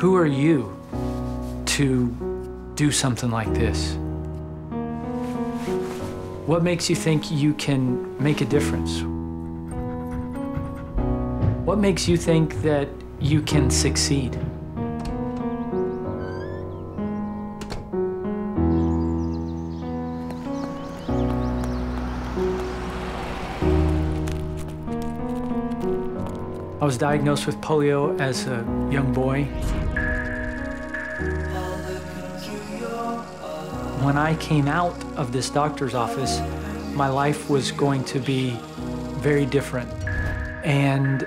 Who are you to do something like this? What makes you think you can make a difference? What makes you think that you can succeed? I was diagnosed with polio as a young boy. When I came out of this doctor's office, my life was going to be very different. And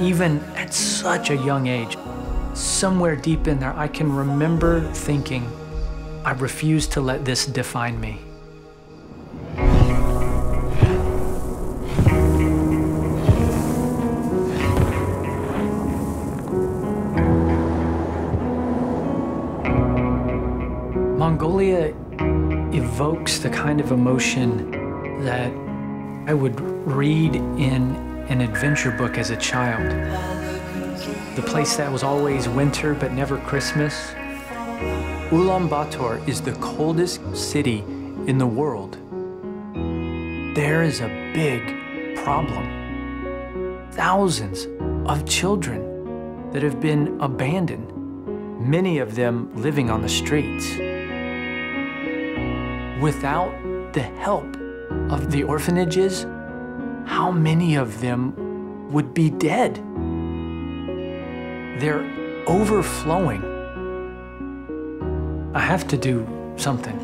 even at such a young age, somewhere deep in there, I can remember thinking, I refuse to let this define me. Mongolia evokes the kind of emotion that I would read in an adventure book as a child. The place that was always winter but never Christmas. Ulaanbaatar is the coldest city in the world. There is a big problem. Thousands of children that have been abandoned, many of them living on the streets. Without the help of the orphanages, how many of them would be dead? They're overflowing. I have to do something.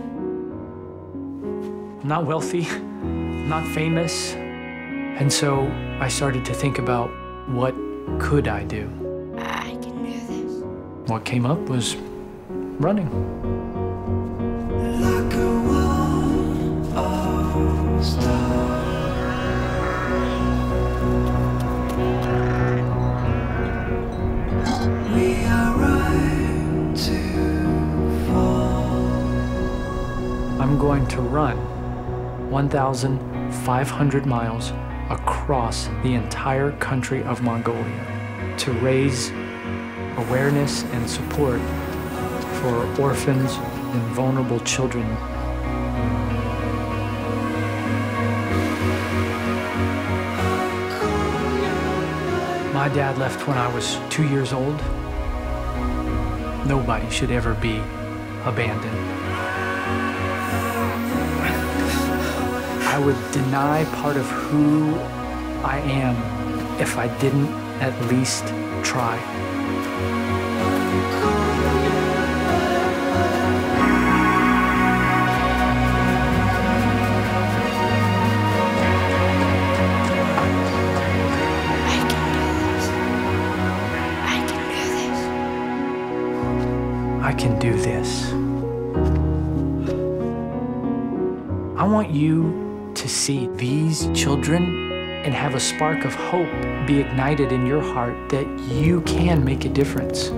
I'm not wealthy, not famous, and so I started to think about what could I do? I can do this. What came up was running. I'm going to run 1,500 miles across the entire country of Mongolia to raise awareness and support for orphans and vulnerable children. My dad left when I was two years old. Nobody should ever be abandoned. I would deny part of who I am if I didn't at least try. I can do this. I can do this. I can do this. I want you to see these children and have a spark of hope be ignited in your heart that you can make a difference.